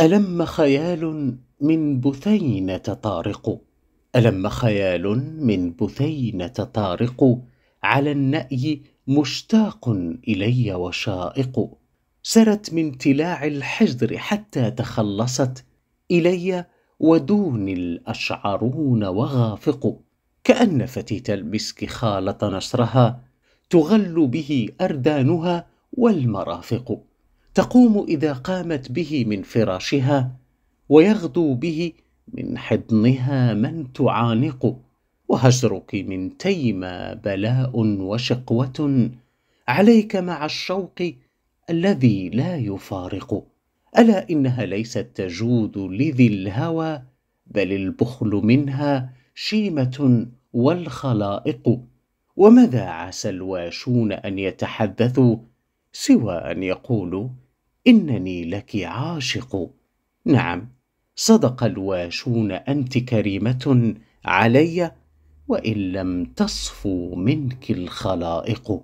ألم خيال من بثينة طارق ألم خيال من بثينة طارق على النأي مشتاق إلي وشائق. سرت من تلاع الحجر حتى تخلصت. إلي ودون الأشعرون وغافق. كأن فتيت المسك خالط نشرها. تغل به أردانها والمرافق. تقوم إذا قامت به من فراشها ويغدو به من حضنها من تعانق وهجرك من تيمى بلاء وشقوة عليك مع الشوق الذي لا يفارق. ألا إنها ليست تجود لذي الهوى بل البخل منها شيمة والخلائق. وماذا عسى الواشون أن يتحدثوا سوى أن يقولوا إنني لك عاشق. نعم صدق الواشون أنت كريمة علي وإن لم تصفو منك الخلائق.